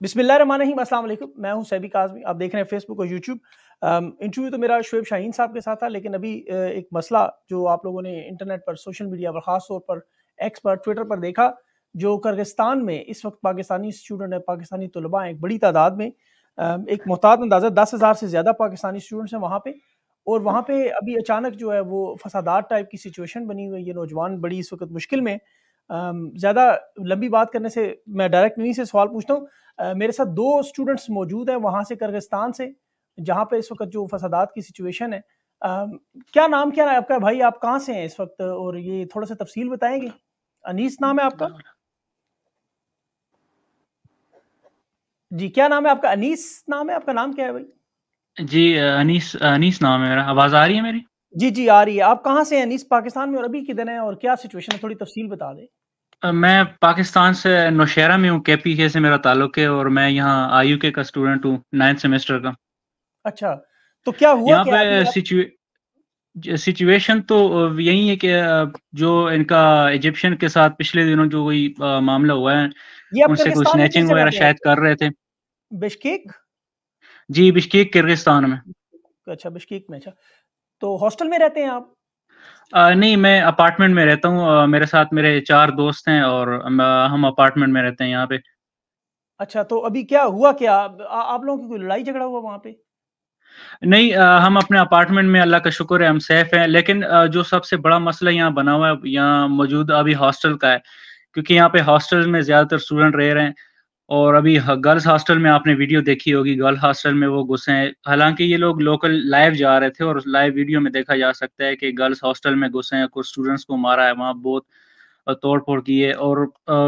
بسم اللہ الرحمن الرحیم، السلام علیکم۔ میں ہوں سیبی کاظمی آپ دیکھ رہے ہیں فیس بک اور یوٹیوب انٹرویو تو میرا شعیب شاہین صاحب کے ساتھ تھا، لیکن ابھی ایک مسئلہ جو آپ لوگوں نے انٹرنیٹ پر، سوشل میڈیا پر، خاص طور پر ایکس پر ٹویٹر پر دیکھا، جو کرگستان میں، اس وقت پاکستانی اسٹوڈنٹ ہے پاکستانی طلباء ہیں، ایک بڑی تعداد میں ایک محتاط اندازہ دس ہزار سے زیادہ پاکستانی اسٹوڈنٹس ہیں وہاں پہ۔ اور وہاں پہ ابھی اچانک جو ہے وہ فسادات ٹائپ کی سچویشن بنی ہوئی ہے یہ نوجوان بڑی اس وقت مشکل میں زیادہ لمبی بات کرنے سے میں ڈائریکٹ نہیں سے سوال پوچھتا ہوں۔ میرے ساتھ دو اسٹوڈنٹس موجود ہیں وہاں سے کرگستان سے، جہاں پہ اس وقت جو فسادات کی سچویشن ہے۔ کیا نام کیا ہے آپ کا؟ بھائی، آپ کہاں سے ہیں اس وقت؟ اور یہ تھوڑا سا تفصیل بتائیں گے۔ انیس نام ہے آپ کا؟ جی کیا نام ہے آپ کا؟ انیس نام ہے آپ کا؟ نام کیا ہے بھائی؟ جی انیس انیس نام ہے میرا۔ آواز آ رہی ہے میری؟ جی جی آ رہی ہے۔ آپ کہاں سے ہیں انیس؟ پاکستان میں اور ابھی کدھر ہیں اور کیا سچویشن ہے؟ تھوڑی تفصیل بتا دیں۔ میں پاکستان سے نوشہرہ میں ہوں کے پی کے سے میرا تعلق ہے اور میں یہاں آئی یو کے کا اسٹوڈنٹ ہوں نائنتھ سیمسٹر کا۔ اچھا تو کیا ہوا یہاں پہ سچویشن تو یہی ہے کہ جو ان کا ایجپشن کے ساتھ پچھلے دنوں جو کوئی معاملہ ہوا ہے ان سے کوئی سنیچنگ وغیرہ شاید کر رہے تھے۔ بشکیک جی بشکیک کرگستان میں۔ اچھا بشکیک میں اچھا۔ تو ہاسٹل میں رہتے ہیں آپ؟ نہیں میں اپارٹمنٹ میں رہتا ہوں۔ میرے ساتھ میرے چار دوست ہیں اور ہم اپارٹمنٹ میں رہتے ہیں یہاں پہ۔ اچھا تو ابھی کیا ہوا کیا؟ آپ لوگوں کی کوئی لڑائی جھگڑا ہوا وہاں پہ؟ نہیں ہم اپنے اپارٹمنٹ میں اللہ کا شکر ہے ہم سیف ہیں۔ لیکن جو سب سے بڑا مسئلہ یہاں بنا ہوا ہے یہاں موجود ابھی ہاسٹل کا ہے۔ کیونکہ یہاں پہ ہاسٹل میں زیادہ تر اسٹوڈنٹ رہ رہے ہیں۔ اور ابھی گرلس ہاسٹل میں آپ نے ویڈیو دیکھی ہوگی گرل ہاسٹل میں وہ گھسے ہیں۔ حالانکہ یہ لوگ لوکل لائیو جا رہے تھے اور لائیو ویڈیو میں دیکھا جا سکتا ہے کہ گرلس ہاسٹل میں گھسے ہیں۔ کچھ اسٹوڈنٹس کو مارا ہے وہاں بہت توڑ پھوڑ کی ہے۔ اور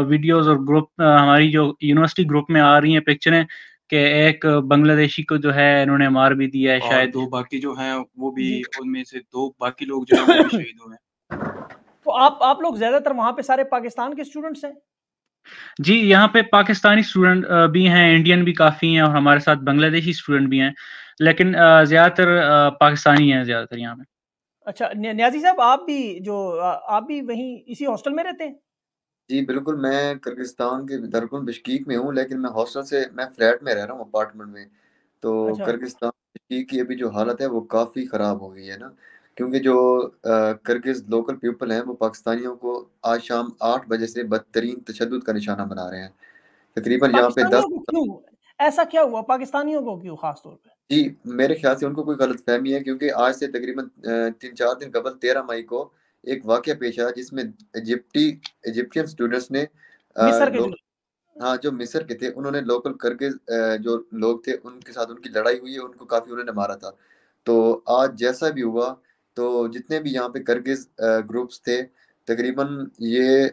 ویڈیوز اور گروپ ہماری جو یونیورسٹی گروپ میں آ رہی ہیں پکچریں کہ ایک بنگلہ دیشی کو جو ہے انہوں نے مار بھی دیا ہے شاید۔ دو باقی جو ہیں وہ بھی ان میں سے دو باقی لوگ جو ہیں شہید ہوئے ہیں۔ تو آپ آپ لوگ زیادہ تر وہاں پہ سارے پاکستان کے اسٹوڈنٹس ہیں؟ جی یہاں پہ پاکستانی اسٹوڈنٹ بھی ہیں انڈین بھی کافی ہیں اور ہمارے ساتھ بنگلہ دیشی اسٹوڈنٹ بھی ہیں لیکن زیادہ تر پاکستانی ہیں زیادہ تر یہاں پہ۔ اچھا نیازی صاحب آپ بھی جو آپ بھی وہیں اسی ہاسٹل میں رہتے ہیں؟ جی بالکل میں کرگستان کے درکن بشکیک میں ہوں لیکن میں ہاسٹل سے میں فلیٹ میں رہ رہا ہوں اپارٹمنٹ میں۔ تو کرگستان بشکیک کی ابھی جو حالت ہے وہ کافی خراب ہو گئی ہے نا۔ کیونکہ جو کرگز لوکل پیپل ہیں وہ پاکستانیوں کو آج شام آٹھ بجے سے بدترین تشدد کا نشانہ بنا رہے ہیں۔ تقریباً یہاں پہ دس ایسا کیا ہوا؟ پاکستانیوں کو کیوں خاص طور پہ؟ جی میرے خیال سے ان کو کوئی غلط فہمی ہے کیونکہ آج سے تقریباً تین چار دن قبل تیرہ مئی کو ایک واقعہ پیش آیا جس میں ایجپٹی ایجپٹین اسٹوڈنٹس نے ہاں جو مصر کے تھے انہوں نے لوکل کر کے جو لوگ تھے ان کے ساتھ ان کی لڑائی ہوئی ہے ان کو کافی انہوں نے مارا تھا۔ تو آج جیسا بھی ہوا تو جتنے بھی یہاں پہ کرگز گروپس تھے، تقریباً یہ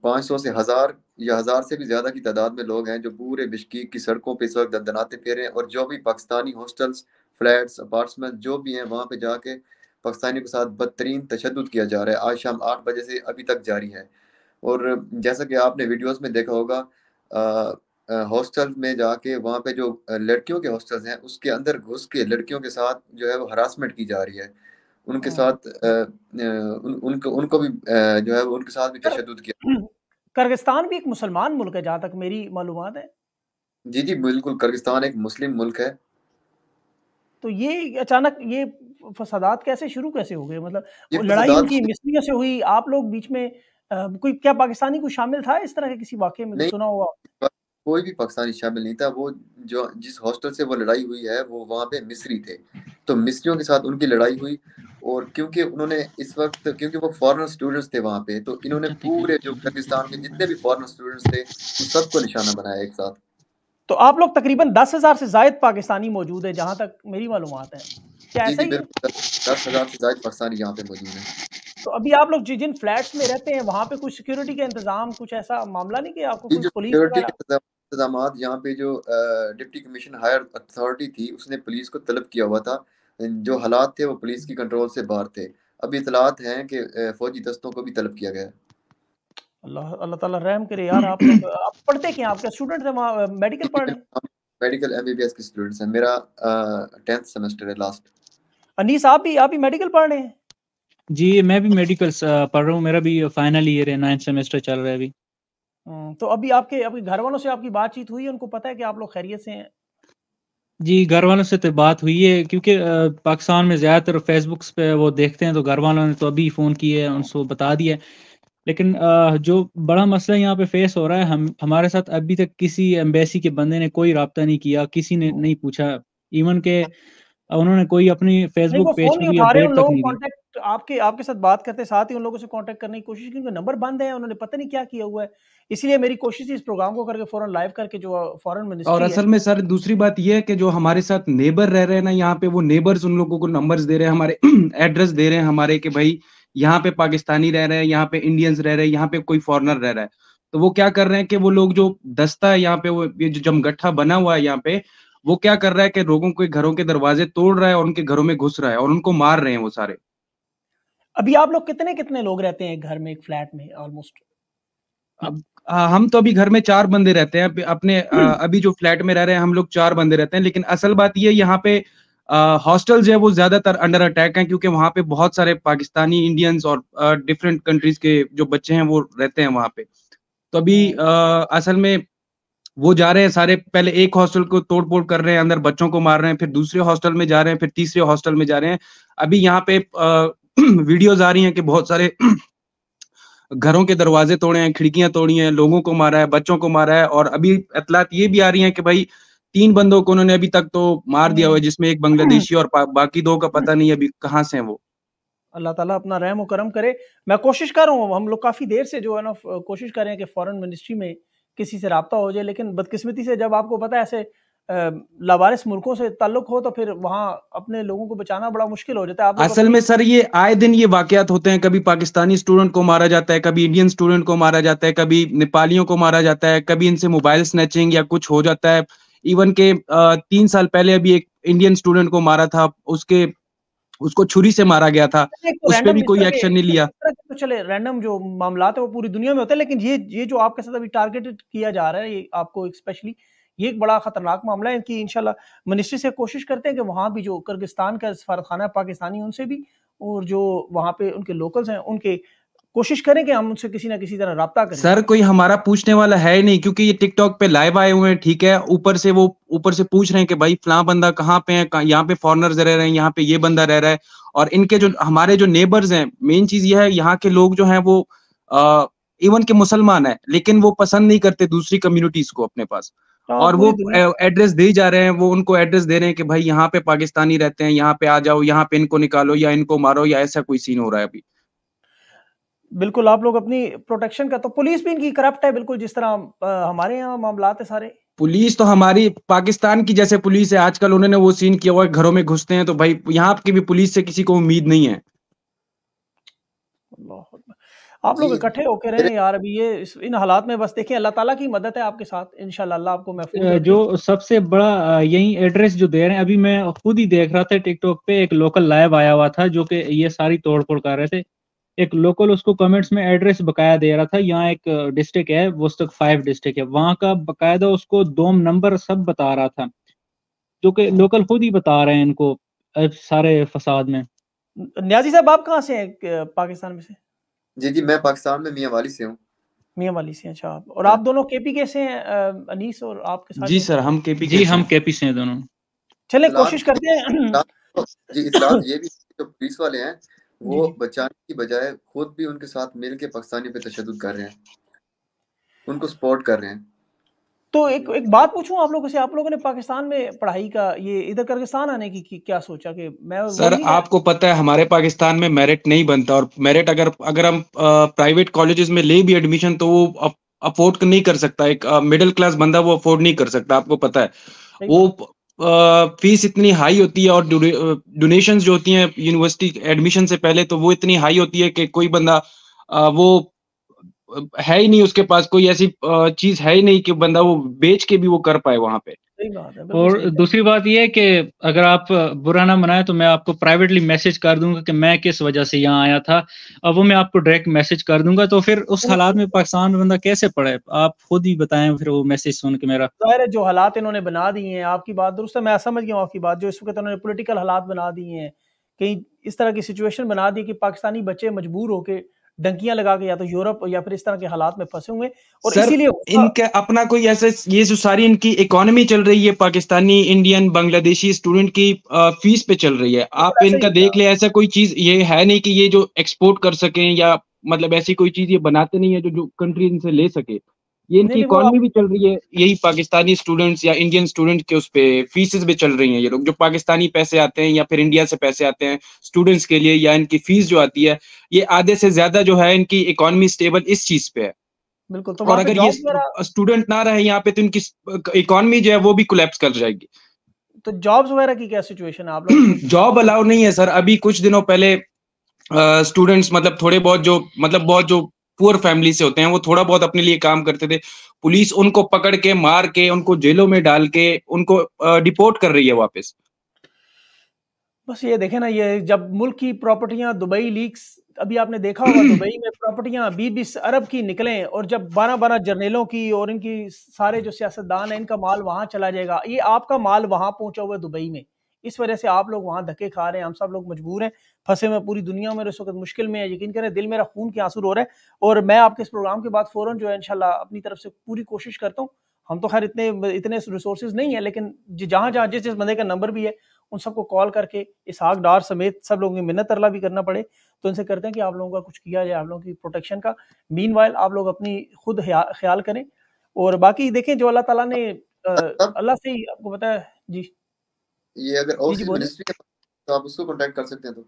پانچ سو سے ہزار یا ہزار سے بھی زیادہ کی تعداد میں لوگ ہیں جو پورے بشکیک کی سڑکوں پہ اس وقت دندناتے پھیرے اور جو بھی پاکستانی ہاسٹلس فلیٹس اپارٹمنٹ جو بھی ہیں وہاں پہ جا کے پاکستانی کے ساتھ بدترین تشدد کیا جا رہا ہے۔ آج شام آٹھ بجے سے ابھی تک جاری ہے۔ اور جیسا کہ آپ نے ویڈیوز میں دیکھا ہوگا ہاسٹل میں جا کے وہاں پہ جو لڑکیوں کے ہاسٹلس ہیں، اس کے اندر گھس کے لڑکیوں کے ساتھ جو ہے وہ ہراسمنٹ کی جا رہی ہے۔ ان کے ساتھ ان کو ان کو بھی جو ہے ان کے ساتھ بھی تشدد کیا۔ کرگستان بھی ایک مسلمان ملک ہے جہاں تک میری معلومات ہے۔ جی جی بالکل کرگستان ایک مسلم ملک ہے۔ تو یہ اچانک یہ فسادات کیسے شروع کیسے ہو گئے؟ مطلب لڑائی کی مصریوں سے ہوئی آپ لوگ بیچ میں کوئی کیا پاکستانی کو شامل تھا اس طرح کے کسی واقعے میں سنا ہوا؟ کوئی بھی پاکستانی شامل نہیں تھا۔ وہ جو جس ہاسٹل سے وہ لڑائی ہوئی ہے وہ وہاں پہ مصری تھے۔ تو مصریوں کے ساتھ ان کی لڑائی ہوئی۔ اور کیونکہ انہوں نے اس وقت کیونکہ وہ فارنر اسٹوڈنٹس تھے وہاں پہ تو انہوں نے پورے جو پاکستان کے جتنے بھی فارنر اسٹوڈنٹس تھے ان سب کو نشانہ بنایا ایک ساتھ۔ تو آپ لوگ تقریباً دس ہزار سے زائد پاکستانی موجود ہے جہاں تک میری معلومات ہے۔ کیا ایسا ہی دس ہزار سے زائد پاکستانی یہاں پہ موجود ہیں۔ تو ابھی آپ لوگ جن فلیٹس میں رہتے ہیں وہاں پہ کوئی سیکیورٹی کا انتظام کچھ ایسا معاملہ نہیں کہ آپ کو کوئی پولیس انتظامات یہاں پہ جو ڈپٹی کمیشن ہائر اتھارٹی تھی اس نے پولیس کو طلب کیا ہوا تھا۔ جو حالات تھے وہ پولیس کی کنٹرول سے باہر تھے۔ ابھی اطلاعات ہیں کہ فوجی دستوں کو بھی طلب کیا گیا۔ اللہ اللہ تعالیٰ رحم کرے یار آپ پڑھتے کیا آپ کے اسٹوڈنٹ ہیں میڈیکل پڑھ رہے ہیں؟ Medical M B B S کے اسٹوڈنٹس ہیں۔ میرا ٹینتھ سیمسٹر ہے لاسٹ انیس آپ بھی آپ بھی میڈیکل پڑھ رہے ہیں؟ جی میں بھی میڈیکل پڑھ رہا ہوں۔ میرا بھی فائنل ایئر ہے نائنتھ سیمسٹر چل رہا ہے ابھی۔ تو ابھی آپ کے آپ کے گھر والوں سے آپ کی بات چیت ہوئی ہے؟ ان کو پتہ ہے کہ آپ لوگ خیریت سے ہیں؟ جی گھر والوں سے تو بات ہوئی ہے کیونکہ پاکستان میں زیادہ تر فیس بکس پہ وہ دیکھتے ہیں تو گھر والوں نے تو ابھی فون کیے ہے ان کو بتا دیا لیکن جو بڑا مسئلہ یہاں پہ فیس ہو رہا ہے ہم ہمارے ساتھ ابھی تک کسی ایمبیسی کے بندے نے کوئی رابطہ نہیں کیا کسی نے نہیں پوچھا۔ ایون کہ انہوں نے کوئی اپنی فیس بک پیج پہ اپڈیٹ تک نہیں دی آپ کے آپ کے ساتھ بات کرتے ساتھ ہی ان لوگوں سے کانٹیکٹ کرنے کی کوشش کی نمبر بند ہے انہوں نے پتہ نہیں کیا کیا ہوا ہے۔ اسی لیے میری کوشش تھی اس پروگرام کو کر کے فوراً لائیو کر کے جو فورن منسٹری اور اصل میں سر دوسری بات یہ ہے کہ جو ہمارے ساتھ نیبر رہ رہے ہیں نا یہاں پہ وہ نیبرز ان لوگوں کو نمبرز دے رہے ہیں ہمارے ایڈریس دے رہے ہیں ہمارے کہ بھائی یہاں پہ پاکستانی رہ رہے ہیں یہاں پہ انڈینز رہ رہے ہیں یہاں پہ کوئی فورنر رہ رہا ہے۔ تو وہ کیا کر رہے ہیں کہ وہ لوگ جو دستہ ہے یہاں پہ وہ جو جم گٹھا بنا ہوا ہے یہاں پہ وہ کیا کر رہا ہے کہ لوگوں کے گھروں کے دروازے توڑ رہا ہے اور ان کے گھروں میں گھس رہا ہے اور ان کو مار رہے ہیں وہ سارے۔ ابھی آپ لوگ کتنے کتنے لوگ رہتے ہیں گھر میں ایک فلیٹ میں آلموسٹ ہم تو ابھی گھر میں چار بندے رہتے ہیں اپنے ابھی جو فلیٹ میں رہ رہے ہیں ہم لوگ چار بندے رہتے ہیں لیکن اصل بات یہ یہاں پہ ہاسٹل جو ہے وہ زیادہ تر انڈر اٹیک ہیں کیونکہ وہاں پہ بہت سارے پاکستانی انڈینز اور ڈفرینٹ کنٹریز کے جو بچے ہیں وہ رہتے ہیں وہاں پہ۔ تو ابھی اصل میں وہ جا رہے ہیں سارے پہلے ایک ہاسٹل کو توڑ پھوڑ کر رہے ہیں اندر بچوں کو مار رہے ہیں پھر دوسرے ہاسٹل میں جا رہے ہیں پھر تیسرے ہاسٹل میں جا رہے ہیں۔ ابھی یہاں پہ ویڈیوز آ رہی ہیں کہ بہت سارے گھروں کے دروازے توڑے ہیں، کھڑکیاں توڑی ہیں، لوگوں کو مارا ہے، بچوں کو مارا ہے، اور ابھی اطلاعات یہ بھی آ رہی ہیں کہ بھائی تین بندوں کو انہوں نے ابھی تک تو مار دیا ہوا ہے، جس میں ایک بنگلہ دیشی اور باقی دو کا پتہ نہیں ابھی کہاں سے ہیں وہ۔ اللہ تعالیٰ اپنا رحم و کرم کرے۔ میں کوشش کر رہا ہوں، ہم لوگ کافی دیر سے جو ہے نا، کوشش کر رہے ہیں کہ فورن منسٹری میں کسی سے رابطہ ہو جائے، لیکن بدقسمتی سے جب آپ کو پتہ ہے، ایسے لاوارس ملکوں سے تعلق ہو تو پھر وہاں اپنے لوگوں کو بچانا بڑا مشکل ہو جاتا ہے۔ اصل میں سر یہ آئے دن یہ واقعات ہوتے ہیں۔ کبھی پاکستانی اسٹوڈنٹ کو مارا جاتا ہے کبھی انڈین اسٹوڈنٹ کو مارا جاتا ہے کبھی نیپالیوں کو مارا جاتا ہے کبھی ان سے موبائل سنیچنگ یا کچھ ہو جاتا ہے۔ ایون کہ تین سال پہلے ابھی ایک انڈین اسٹوڈنٹ کو مارا تھا۔ اس کے اس کو چھری سے مارا گیا تھا۔ اس پہ بھی کوئی ایکشن نہیں لیا۔ چلے رینڈم جو معاملات ہیں وہ پوری دنیا میں ہوتے ہیں لیکن یہ یہ جو آپ کے ساتھ ابھی ٹارگیٹ کیا جا رہا ہے آپ کو اسپیشلی یہ ایک بڑا خطرناک معاملہ ہے۔ کہ انشاءاللہ منسٹری سے کوشش کرتے ہیں کہ وہاں بھی جو کرگستان کا سفارت خانہ پاکستانی ان سے بھی، اور جو وہاں پہ ان کے لوکلز ہیں، ان کے کوشش کریں کہ ہم ان سے کسی نہ کسی طرح رابطہ کریں۔ سر، کوئی ہمارا پوچھنے والا ہے ہی نہیں، کیونکہ یہ ٹک ٹاک پہ لائیو آئے ہوئے ہیں، ٹھیک ہے؟ اوپر سے وہ، اوپر سے پوچھ رہے ہیں کہ بھائی فلاں بندہ کہاں پہ ہے یہاں پہ فارنرز رہ رہے ہیں، یہاں پہ یہ بندہ رہ رہا ہے۔ اور ان کے جو، ہمارے جو نیبرز ہیں مین چیز یہ ہے، یہاں کے لوگ جو ہیں وہ ایون کے مسلمان ہیں، لیکن وہ پسند نہیں کرتے دوسری کمیونٹیز کو اپنے پاس۔ اور وہ ایڈریس دے جا رہے ہیں وہ ان کو ایڈریس دے رہے ہیں کہ بھائی یہاں پہ پاکستانی رہتے ہیں یہاں پہ آ جاؤ یہاں پہ ان کو نکالو یا ان کو مارو یا ایسا کوئی سین ہو رہا ہے ابھی۔ بالکل آپ لوگ اپنی پروٹیکشن کا تو پولیس بھی ان کی کرپٹ ہے بالکل جس طرح ہمارے یہاں معاملات ہیں سارے۔ پولیس تو ہماری پاکستان کی جیسے پولیس ہے آج کل انہوں نے وہ سین کیا ہوا ہے گھروں میں گھستے ہیں تو بھائی یہاں کی بھی پولیس سے کسی کو امید نہیں ہے۔ آپ لوگ جی۔ اکٹھے ہو کے رہے ہیں یار ابھی یہ ان حالات میں بس دیکھیں اللہ تعالیٰ کی مدد ہے آپ کے ساتھ انشاءاللہ اللہ آپ کو محفوظ جو سب سے بڑا یہی ایڈریس جو دے رہے ہیں ابھی میں خود ہی دیکھ رہا تھا ٹک ٹاک پہ ایک لوکل لائیو آیا ہوا تھا جو کہ یہ ساری توڑ پھوڑ کر رہے تھے۔ ایک لوکل اس کو کمنٹس میں ایڈریس بقایا دے رہا تھا یہاں ایک ڈسٹرکٹ ہے وسطک فائیو ڈسٹرکٹ ہے۔ وہاں کا باقاعدہ اس کو دوم نمبر سب بتا رہا تھا جو کہ لوکل خود ہی بتا رہے ہیں ان کو سارے فساد میں۔ نیازی صاحب آپ کہاں سے ہیں؟ پاکستان میں سے؟ جی جی میں پاکستان میں میاں والی سے ہوں۔ میاں والی سے اچھا۔ اور آپ دونوں کے پی کے سے ہیں انیس اور آپ کے ساتھ؟ جی سر ہم کے پی جی ہم کے پی سے ہیں دونوں۔ چلیں کوشش کرتے ہیں۔ جی اطلاعات یہ بھی جو پولیس والے ہیں وہ جی، جی۔ بچانے کی بجائے خود بھی ان کے ساتھ مل کے پاکستانی پہ تشدد کر رہے ہیں۔ ان کو سپورٹ کر رہے ہیں۔ تو ایک ایک بات پوچھوں آپ لوگوں سے آپ لوگوں نے پاکستان میں پڑھائی کا یہ ادھر کرگستان آنے کی کیا سوچا کہ میں سر آپ کو پتہ ہے ہمارے پاکستان میں میرٹ نہیں بنتا اور میرٹ اگر اگر ہم پرائیویٹ کالجز میں لے بھی ایڈمیشن تو وہ افورڈ نہیں کر سکتا۔ ایک مڈل کلاس بندہ وہ افورڈ نہیں کر سکتا آپ کو پتہ ہے۔ وہ فیس اتنی ہائی ہوتی ہے اور ڈونیشن جو ہوتی ہیں یونیورسٹی ایڈمیشن سے پہلے تو وہ اتنی ہائی ہوتی ہے کہ کوئی بندہ وہ ہے ہی نہیں اس کے پاس کوئی ایسی چیز ہے ہی نہیں کہ بندہ وہ بیچ کے بھی وہ کر پائے وہاں پہ۔ اور دوسری بات یہ ہے کہ اگر آپ برا نہ منائے تو میں آپ کو پرائیویٹلی میسج کر دوں گا کہ میں کس وجہ سے یہاں آیا تھا۔ اور وہ میں آپ کو ڈائریکٹ میسج کر دوں گا تو پھر اس حالات میں پاکستان میں بندہ کیسے پڑھے؟ آپ خود ہی بتائیں پھر وہ میسج سن کے میرا۔ ظاہر جو حالات انہوں نے بنا دیے ہیں آپ کی بات درست ہے میں سمجھ گیا ہوں آپ کی بات جو اس وقت انہوں نے پولیٹیکل حالات بنا دیے ہیں۔ کہیں اس طرح کی سچویشن بنا دی کہ پاکستانی بچے مجبور ہو کے ڈنکیاں لگا کے یا تو یورپ یا پھر اس طرح کے حالات میں پھنسے ہوئے اور اسی لیے ان کا اپنا کوئی ایسا یہ جو ساری ان کی اکانومی چل رہی ہے پاکستانی انڈین بنگلہ دیشی اسٹوڈنٹ کی فیس پہ چل رہی ہے۔ آپ ان کا دیکھ لیں ایسا کوئی چیز یہ ہے نہیں کہ یہ جو ایکسپورٹ کر سکیں یا مطلب ایسی کوئی چیز یہ بناتے نہیں ہے جو جو کنٹری ان سے لے سکے۔ یہ ان کی اکانومی بھی چل رہی ہے۔ یہی پاکستانی اسٹوڈنٹس یا انڈین اسٹوڈنٹ کے اس پہ فیسز بھی چل رہی ہیں یہ لوگ۔ جو پاکستانی پیسے آتے ہیں یا پھر انڈیا سے پیسے آتے ہیں اسٹوڈنٹس کے لیے یا ان کی فیس جو آتی ہے یہ آدھے سے زیادہ جو ہے ان کی اکانومی اسٹیبل اس چیز پہ ہے۔ بالکل اور اگر یہ اسٹوڈنٹ نہ رہے یہاں پہ تو ان کی اکانومی جو ہے وہ بھی کولیپس کر جائے گی۔ تو جابز وغیرہ کی کیا سچویشن ہے آپ جاب الاؤ نہیں ہے سر ابھی کچھ دنوں پہلے اسٹوڈنٹس مطلب تھوڑے بہت جو مطلب بہت جو پور فیملی سے ہوتے ہیں وہ تھوڑا بہت اپنے لیے کام کرتے تھے۔ پولیس ان کو پکڑ کے مار کے ان کو جیلوں میں ڈال کے ان کو ڈپورٹ کر رہی ہے واپس۔ بس یہ دیکھیں نا یہ جب ملک کی پراپرٹیاں دبئی لیکس ابھی آپ نے دیکھا ہوگا دبئی میں پراپرٹیاں بیس بیس ارب کی نکلیں اور جب بارہ بارہ جرنیلوں کی اور ان کی سارے جو سیاستدان ہیں ان کا مال وہاں چلا جائے گا۔ یہ آپ کا مال وہاں پہنچا ہوا ہے دبئی میں۔ اس وجہ سے آپ لوگ وہاں دھکے کھا رہے ہیں ہم سب لوگ مجبور ہیں پھنسے میں پوری دنیا میں اس وقت مشکل میں ہے یقین کریں دل میرا خون کی آنسر ہو رہا ہے اور میں آپ کے اس پروگرام کے بعد فوراً جو ہے انشاءاللہ اپنی طرف سے پوری کوشش کرتا ہوں۔ ہم تو خیر اتنے اتنے ریسورسز نہیں ہیں لیکن جہاں جہاں جس جس بندے کا نمبر بھی ہے ان سب کو کال کر کے اسحاق ڈار سمیت سب لوگوں کی منت ارلا بھی کرنا پڑے۔ تو ان سے کرتے ہیں کہ آپ لوگوں کا کچھ کیا جائے آپ لوگوں کی پروٹیکشن کا۔ مین وائل آپ لوگ اپنی خود خیال کریں۔ اور باقی دیکھیں جو اللہ تعالیٰ نے اللہ سے ہی آپ کو پتا ہے۔ جی۔ یہ اگر جی جی تو آپ اس کو کانٹیکٹ کر سکتے ہیں تو۔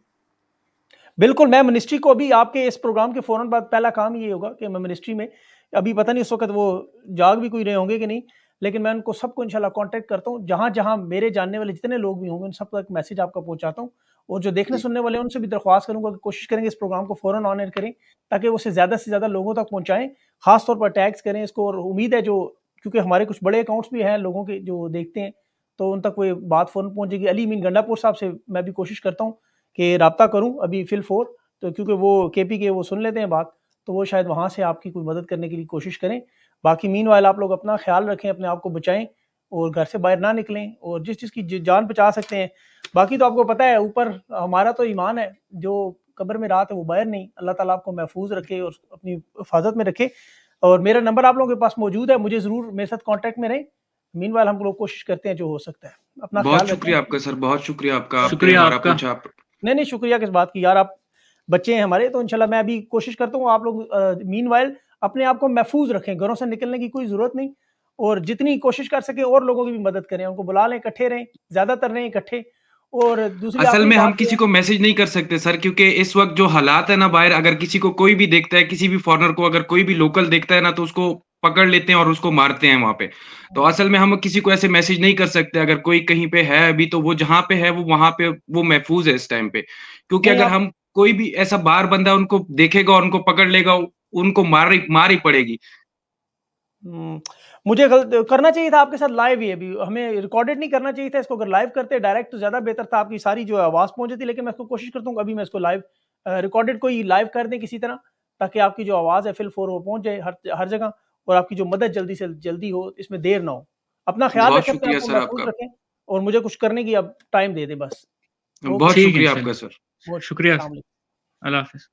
بالکل میں منسٹری کو بھی آپ کے اس پروگرام کے فوراً بعد پہلا کام یہ ہوگا کہ میں منسٹری میں ابھی پتہ نہیں اس وقت وہ جاگ بھی کوئی رہے ہوں گے کہ نہیں لیکن میں ان کو سب کو انشاءاللہ کانٹیکٹ کرتا ہوں۔ جہاں جہاں میرے جاننے والے جتنے لوگ بھی ہوں گے ان سب تک میسج آپ کا پہنچاتا ہوں اور جو دیکھنے سننے والے ہیں ان سے بھی درخواست کروں گا کہ کوشش کریں گے اس پروگرام کو فوراً آن ایئر کریں تاکہ اسے زیادہ سے زیادہ لوگوں تک پہنچائیں۔ خاص طور پر ٹیکس کریں اس کو اور امید ہے جو کیونکہ ہمارے کچھ بڑے اکاؤنٹس بھی ہیں لوگوں کے جو دیکھتے ہیں تو ان تک وہ بات فوراً پہنچے گی۔ علی مین گنڈا پور صاحب سے میں بھی کوشش کرتا ہوں کہ رابطہ کروں ابھی فل فور، تو کیونکہ وہ کے پی کے وہ سن لیتے ہیں بات، تو وہ شاید وہاں سے آپ کی کوئی مدد کرنے کے لیے کوشش کریں۔ باقی مین وائل آپ لوگ اپنا خیال رکھیں، اپنے آپ کو بچائیں اور گھر سے باہر نہ نکلیں اور جس چیز کی جان بچا سکتے ہیں۔ باقی تو آپ کو پتہ ہے، اوپر ہمارا تو ایمان ہے، جو قبر میں رات ہے وہ باہر نہیں۔ اللہ تعالیٰ آپ کو محفوظ رکھے اور اپنی حفاظت میں رکھے۔ اور میرا نمبر آپ لوگوں کے پاس موجود ہے، مجھے ضرور میرے ساتھ کانٹیکٹ میں رہیں۔ مین وائل ہم لوگ کوشش کرتے ہیں جو ہو سکتا ہے۔ اپنا بہت شکریہ آپ کا سر بہت شکریہ آپ کا شکریہ آپ کا۔ نہیں نہیں شکریہ کس بات کی؟ یار آپ بچے ہیں ہمارے تو انشاءاللہ میں ابھی کوشش کرتا ہوں آپ لوگ مین وائل اپنے آپ کو محفوظ رکھیں۔ گھروں سے نکلنے کی کوئی ضرورت نہیں۔ اور جتنی کوشش کر سکیں اور لوگوں کی بھی مدد کریں۔ ان کو بلا لیں اکٹھے رہیں زیادہ تر رہیں اکٹھے۔ اور دوسری اصل میں ہم کسی کو میسج نہیں کر سکتے سر کیونکہ اس وقت جو حالات ہے نا باہر اگر کسی کو کوئی بھی دیکھتا ہے کسی بھی فارنر کو اگر کوئی بھی لوکل دیکھتا ہے نا تو اس کو پکڑ لیتے ہیں اور اس کو مارتے ہیں وہاں پہ۔ تو اصل میں ہم کسی کو ایسے میسج نہیں کر سکتے۔ اگر کوئی کہیں پہ ہے ابھی تو وہ جہاں پہ ہے وہ وہاں پہ وہ محفوظ ہے اس ٹائم پہ۔ کیونکہ اگر ہم کوئی بھی ایسا باہر بندہ ان کو دیکھے گا اور ان کو پکڑ لے گا ان کو مار مار ہی پڑے گی۔ مجھے کرنا چاہیے تھا آپ کے ساتھ لائیو ہی ابھی۔ ہمیں ریکارڈڈ نہیں کرنا چاہیے تھا اس کو اگر لائیو کرتے ڈائریکٹ تو زیادہ بہتر تھا۔ آپ کی ساری جو آواز پہنچ جاتی لیکن میں اس کو کوشش کرتا ہوں ابھی میں اس کو لائیو ریکارڈڈ کوئی لائیو کر دیں کسی طرح تاکہ آپ کی جو آواز ہے فل فور وہ پہنچ جائے ہر جگہ۔ اور آپ کی جو مدد جلدی سے جلدی ہو اس میں دیر نہ ہو۔ اپنا خیال رکھیں اور مجھے کچھ کرنے کی اب ٹائم دے دیں بس۔ بہت شکریہ آپ کا سر۔ شکریہ۔ اللہ حافظ۔